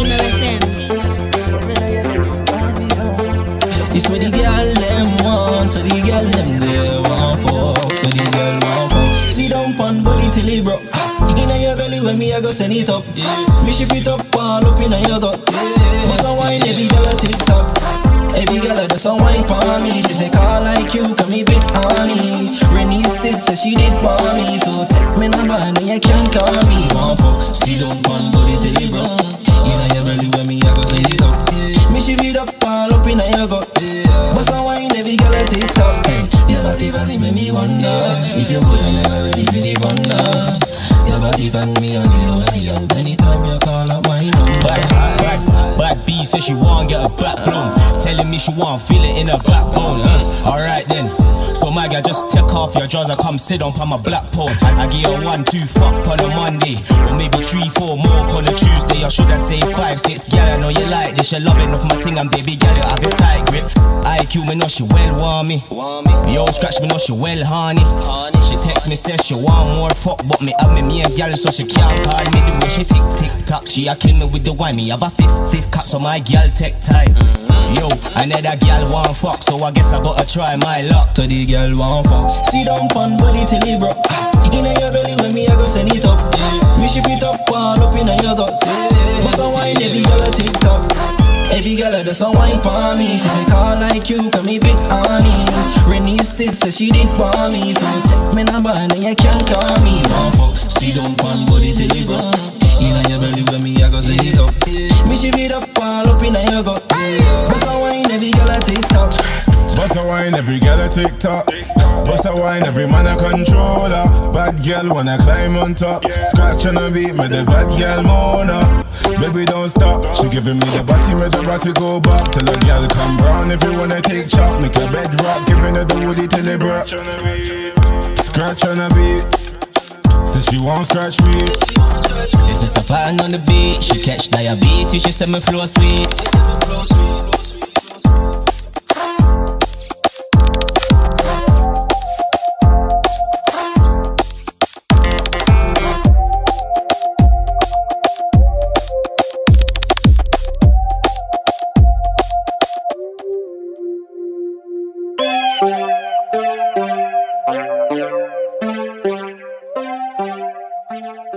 Team what the girl them want, so the girl them they want fuck, so the girl want fuck. Sit down pon body till it broke. Inna your belly when me I go send it up. Me shift it up all up inna your gut. Bust a wine every girl a TikTok. Every girl a do some wine pon me. She say call like you, come me bit honey. Renee Stitt say she did want me, so take me number and you can call me. Want fuck? Sit down pon make me wonder if you could have never for the wonder. Your body fan me and you any young anytime you call up my number. Bad, B says she want get her back blown. Telling me she want feel it in her backbone. Alright then. So my girl just take off your drawers and come sit on my black pole. I, I give her one, two, fuck on a Monday. Or maybe three, four more on a Tuesday. Or should I say five, six, girl, I know you like this. You loving off my thing and baby girl, you have a tight grip. IQ, me know she well want me. Yo, scratch me know she well honey. She text me says she want more fuck, but me have me me and girl so she can't call me the way she tick tock. She a kill me with the wine, me have a stiff cock so my girl take time. Yo, another girl want fuck, so I guess I gotta try my luck. So the girl want fuck. Sit down pon body till it broke. Ah, Inna your belly girl a do some wine pon me. She say call like you, come me bit honey. Renee Stitt say she did want me, so take me number and then you can call me. Want fuck? Sit down pon body broke. Inna your belly when me I go send it up. Me shift it up all up inna your gut. Bust a wine every girl a TikTok. Bust a wine, every girl a TikTok. Bust a wine, every man a controller. Bad girl wanna climb on top. Scratch on a beat, me the bad girl Mona. Baby don't stop. She giving me the body, me the body go back. Tell a girl come round if you wanna take chop. Make a bed rock, giving her the woody till it broke. Scratch on a beat. Say she won't scratch me. It's Mr. Pattern on the beat. She catch diabetes, she said me flow sweet. Yes.